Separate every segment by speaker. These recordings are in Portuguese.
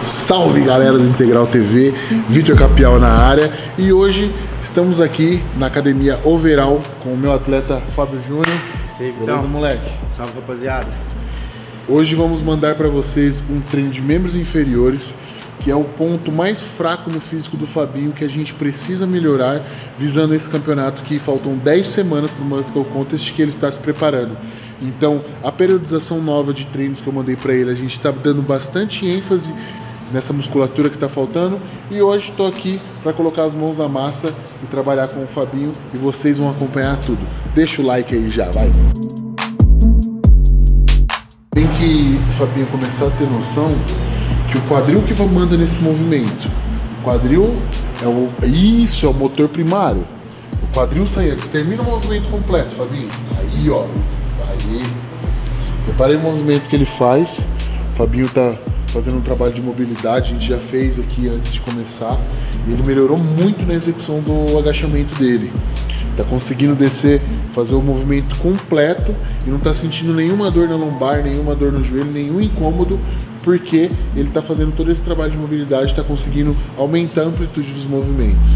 Speaker 1: Salve galera do Integral TV, Vitor Capial na área e hoje estamos aqui na academia Overall com o meu atleta Fábio Júnior.
Speaker 2: Sei,
Speaker 1: Beleza,
Speaker 2: então.
Speaker 1: moleque?
Speaker 2: Salve, rapaziada.
Speaker 1: Hoje vamos mandar para vocês um treino de membros inferiores, que é o ponto mais fraco no físico do Fabinho que a gente precisa melhorar visando esse campeonato que faltam 10 semanas para o Muscle Contest que ele está se preparando. Então, a periodização nova de treinos que eu mandei para ele, a gente está dando bastante ênfase nessa musculatura que está faltando e hoje estou aqui para colocar as mãos na massa e trabalhar com o Fabinho e vocês vão acompanhar tudo. Deixa o like aí já, vai! Tem que o Fabinho começar a ter noção que o quadril que manda nesse movimento. O quadril é o. Isso, é o motor primário. O quadril sai antes. Termina o movimento completo, Fabinho. Aí, ó. Aí. Reparei o movimento que ele faz. O Fabinho tá fazendo um trabalho de mobilidade, a gente já fez aqui antes de começar. E ele melhorou muito na execução do agachamento dele. Tá conseguindo descer, fazer o movimento completo e não tá sentindo nenhuma dor na lombar, nenhuma dor no joelho, nenhum incômodo, porque ele tá fazendo todo esse trabalho de mobilidade, tá conseguindo aumentar a amplitude dos movimentos.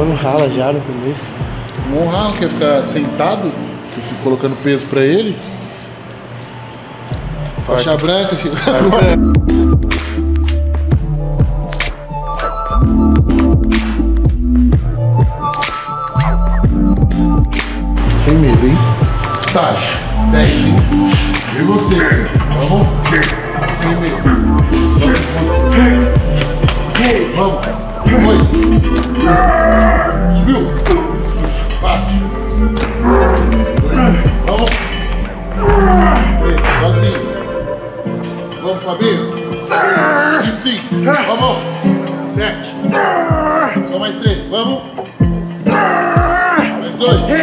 Speaker 2: Tomando rala já no começo.
Speaker 1: Um ralo quer ficar sentado, que eu fico colocando peso pra ele. Faixa branca, filho. Sem medo, hein? Tá, 10, hein? E você? Vamos? Sem medo. Vamos. Vamos. Foi. Subiu. Fácil. Dois. Vamos. Três. Sozinho. Vamos, Fabinho. E cinco. Vamos. Sete. Só mais três. Vamos. Mais dois.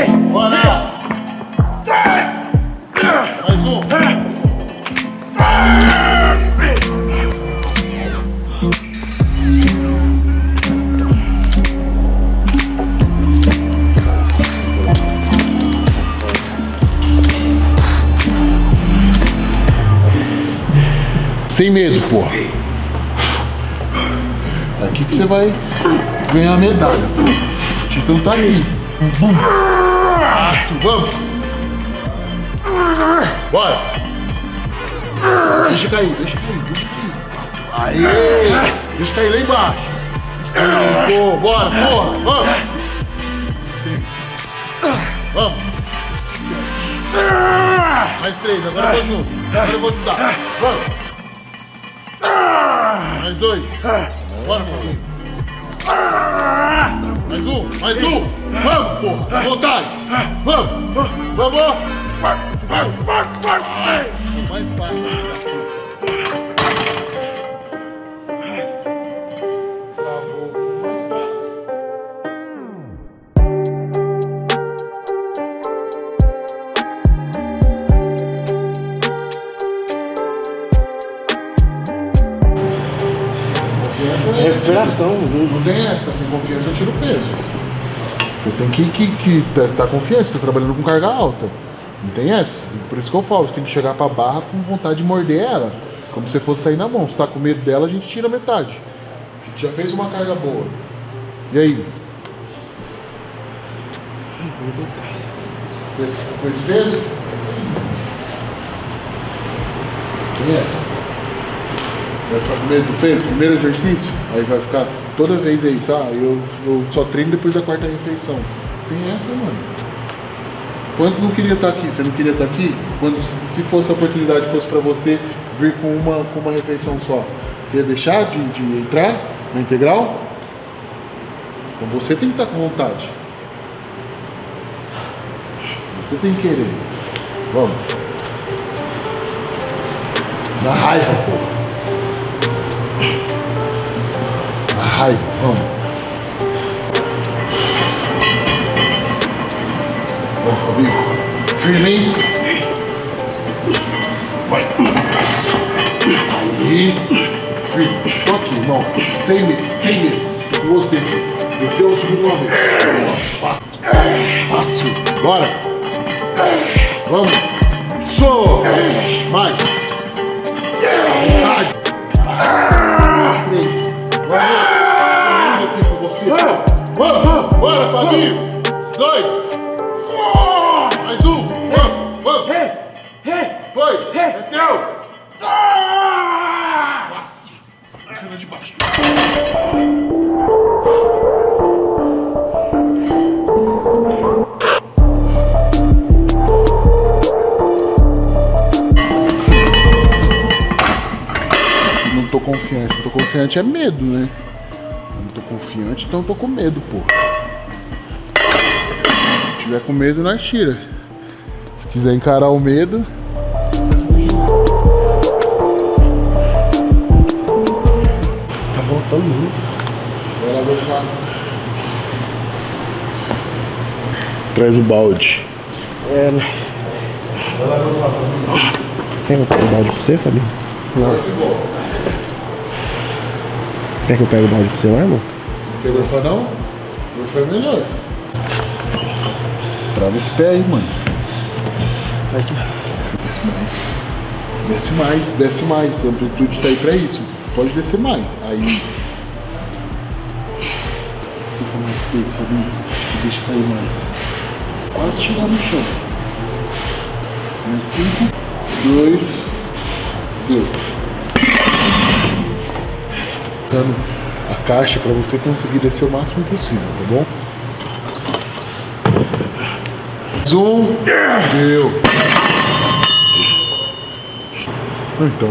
Speaker 1: Sem medo, porra. É aqui que você vai ganhar a medalha. O Titã tá aí. Bum. Vamos. Bora. Deixa cair, deixa cair, deixa cair. Aê! Deixa cair lá embaixo. Cinco, bora, porra, vamos. Seis. Vamos. Sete. Mais três, agora eu tô junto. Agora eu vou ajudar. Vamos. Mais dois. Bora, Fabinho. Mais um, mais um. Vamos, porra. Vontade. Vamos. Vamos. Ai, Mais fácil.
Speaker 2: Recuperação.
Speaker 1: Não tem essa, tá sem confiança, tira o peso. Você tem que, que, que tá, tá confiante, você tá trabalhando com carga alta. Não tem essa. Por isso que eu falo, você tem que chegar pra barra com vontade de morder ela. Como se fosse sair na mão. Se tá com medo dela, a gente tira metade. A gente já fez uma carga boa. E aí? Com esse, peso? É isso aí. Essa. Você vai ficar com medo do peso? Primeiro exercício? Aí vai ficar toda vez aí, sabe? Eu, eu só treino depois da quarta refeição. Tem essa, mano. Quantos não queria estar aqui? Você não queria estar aqui? Quando, se fosse a oportunidade fosse pra você vir com uma, com uma refeição só, você ia deixar de, de entrar na integral? Então você tem que estar com vontade. Você tem que querer. Vamos. Na raiva, pô. Raiva. Vamos. Vai, Fabinho. Firme? Vai. Aí. Firme. Aqui, irmão. Sem medo, sem medo. Com você. Desceu, subiu uma vez. Fá- Fácil. Bora. Vamos. Isso. Mais. Vontade. Vamos. Bora, Fabinho. Dois. Mais um. Vamos. Vamos. Foi. Meteu. Fácil. Deixa de baixo. Não tô confiante, não tô confiante é medo, né? Tô confiante, então tô com medo, pô. Se tiver com medo, nós tira. Se quiser encarar o medo.
Speaker 2: Tá voltando muito.
Speaker 1: Lá buscar. Traz o balde.
Speaker 2: É, né? Quer que eu pegue o balde pra você, Fabinho? Não. Quer que eu pegue o balde pro seu irmão?
Speaker 1: Pegou o fadão? O foi melhor. Trava esse pé aí, mano.
Speaker 2: Aqui.
Speaker 1: Desce mais. Desce mais, desce mais. A amplitude tá aí pra isso. Pode descer mais. Aí. Estufa mais peito, Fabinho. Deixa cair mais. Quase chegar no chão. 5, 2, 2 a caixa para você conseguir descer o máximo possível, tá bom? Zoom! Deu! Então...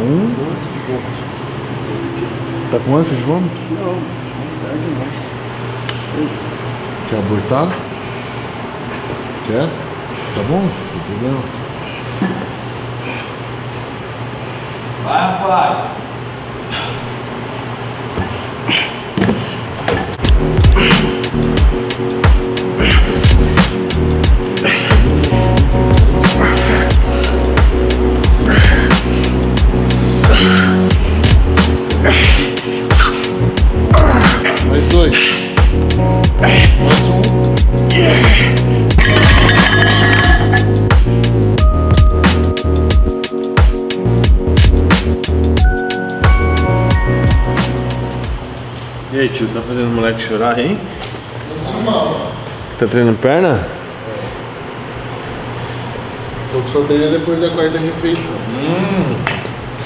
Speaker 2: Ânsia de vômito.
Speaker 1: Tá com ânsia de vômito?
Speaker 2: Não, mais tarde mais.
Speaker 1: Quer abortar? Quer? Tá bom? Não tem problema.
Speaker 3: Vai, rapaz! Chorar, hein? Tá treinando perna?
Speaker 1: Tô com sorteio depois da quarta refeição.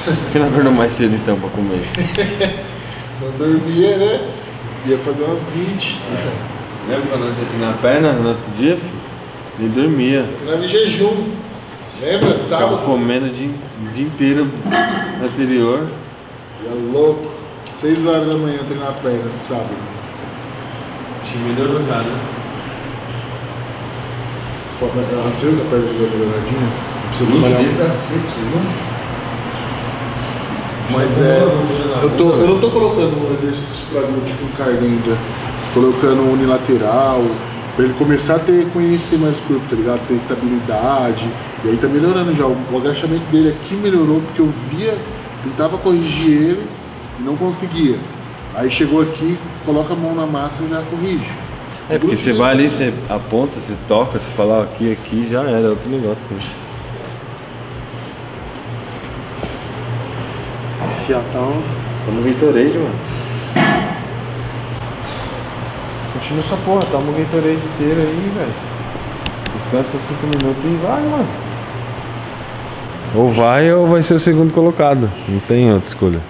Speaker 3: Por que não acordou mais cedo então pra comer?
Speaker 1: Não dormia, né? Ia fazer umas 20.
Speaker 3: Lembra quando nós ia treinar perna no outro dia? filho? Nem dormia.
Speaker 1: Treinava em jejum. Lembra?
Speaker 3: Ficava
Speaker 1: Sábado?
Speaker 3: comendo o dia, o dia inteiro anterior.
Speaker 1: Ia louco. 6 horas da manhã treinar perna de sábado.
Speaker 3: Melhorou já, né?
Speaker 1: Mas ela viu que a perna uma melhoradinha? Precisa trabalhar
Speaker 3: dele tá seco, viu?
Speaker 1: Mas é. Eu, tô, eu não tô colocando exercícios pra com carga ainda. Colocando unilateral. Pra ele começar a ter, conhecer mais o corpo, tá ligado? Ter estabilidade. E aí tá melhorando já. O agachamento dele aqui melhorou porque eu via, tentava corrigir ele e não conseguia. Aí chegou aqui, coloca a mão na massa e já corrige.
Speaker 3: É, porque você vai ali, você aponta, você toca, você fala ó, aqui, aqui, já era, é outro negócio. Né?
Speaker 2: Fiatão.
Speaker 3: Toma um Gatorade, mano. Continua essa porra, toma um Gatorade inteiro aí, velho. Descansa 5 minutos e vai, mano. Ou vai ou vai ser o segundo colocado. Não tem outra escolha.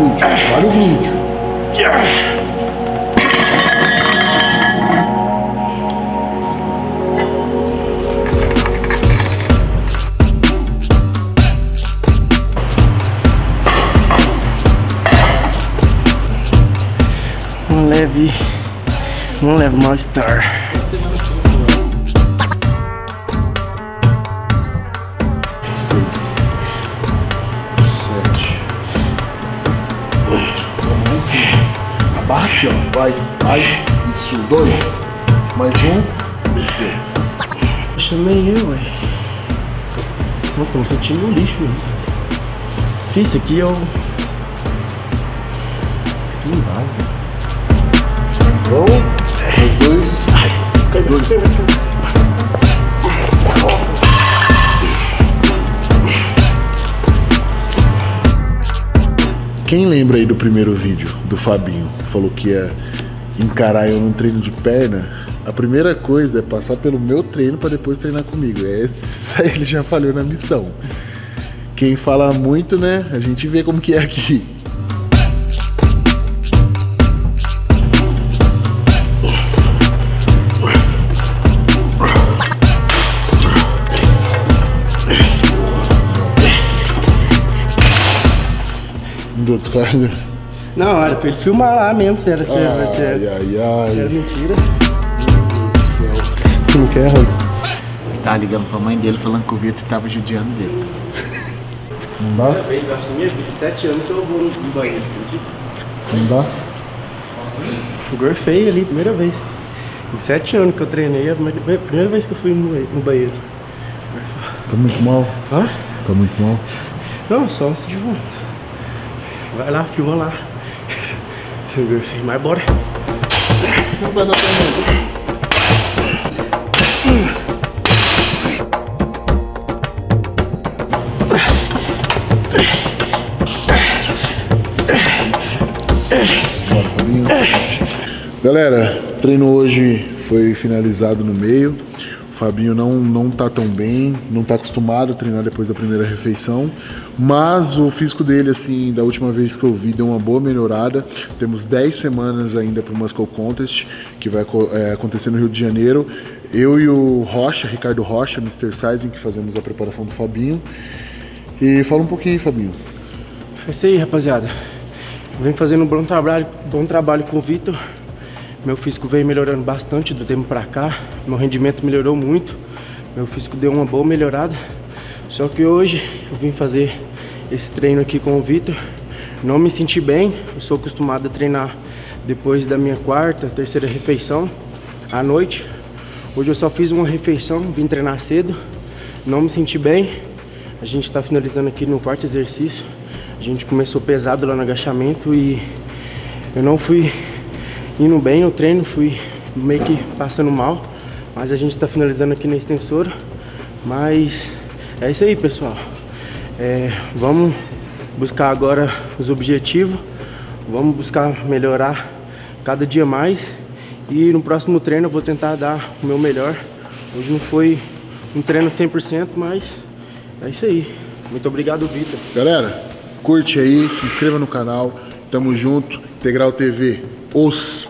Speaker 1: glúteo, é. para o glúteo. Um leve, um leve mal-estar. Vai. Mais. Isso. Dois. Mais um. Deu.
Speaker 2: Chamei eu, ué. Pô, tô me sentindo um lixo, mano. Fiz isso aqui, eu. Que invasão.
Speaker 1: Vamos. Mais dois. Dois. Quem lembra aí do primeiro vídeo do Fabinho? Falou que ia encarar eu num treino de perna. A primeira coisa é passar pelo meu treino para depois treinar comigo. Essa ele já falhou na missão. Quem fala muito, né? A gente vê como que é aqui. Não deu descarga.
Speaker 2: Não, era pra ele filmar lá mesmo, se era, se era, se
Speaker 1: Ai,
Speaker 2: era,
Speaker 1: ai,
Speaker 2: se era
Speaker 1: ai.
Speaker 2: mentira.
Speaker 1: Meu Deus do céu.
Speaker 2: Não quer, Hans?
Speaker 4: Tava ligando pra mãe dele falando que o Vitor tava judiando dele.
Speaker 1: Não dá?
Speaker 2: Primeira vez, eu acho, na minha vida, sete anos que eu vou no banheiro?
Speaker 1: Não dá?
Speaker 2: Gorfei ali, primeira vez. Em sete anos que eu treinei, a primeira vez que eu fui no no banheiro.
Speaker 1: Tá muito mal.
Speaker 2: Hã?
Speaker 1: Tá muito mal.
Speaker 2: Não, só antes de volta. Vai lá, filma lá. Seu gorfei, mas bora.
Speaker 1: Você não vai dar pra. Galera, o treino hoje foi finalizado no meio. Fabinho não, não tá tão bem, não tá acostumado a treinar depois da primeira refeição, mas o físico dele, assim, da última vez que eu vi, deu uma boa melhorada. Temos 10 semanas ainda para o Muscle Contest, que vai é, acontecer no Rio de Janeiro. Eu e o Rocha, Ricardo Rocha, Mr. Sizing, que fazemos a preparação do Fabinho. E fala um pouquinho Fabinho.
Speaker 2: É isso aí, rapaziada. Vem fazendo um bom trabalho, bom trabalho com o Vitor. Meu físico vem melhorando bastante do tempo pra cá. Meu rendimento melhorou muito. Meu físico deu uma boa melhorada. Só que hoje eu vim fazer esse treino aqui com o Vitor. Não me senti bem. Eu sou acostumado a treinar depois da minha quarta, terceira refeição à noite. Hoje eu só fiz uma refeição, vim treinar cedo. Não me senti bem. A gente está finalizando aqui no quarto exercício. A gente começou pesado lá no agachamento e eu não fui indo bem no treino, fui meio que passando mal. Mas a gente está finalizando aqui na extensora. Mas é isso aí, pessoal. É, vamos buscar agora os objetivos. Vamos buscar melhorar cada dia mais. E no próximo treino eu vou tentar dar o meu melhor. Hoje não foi um treino 100%, mas é isso aí. Muito obrigado, Vitor.
Speaker 1: Galera, curte aí, se inscreva no canal. Tamo junto. Integral TV. Os.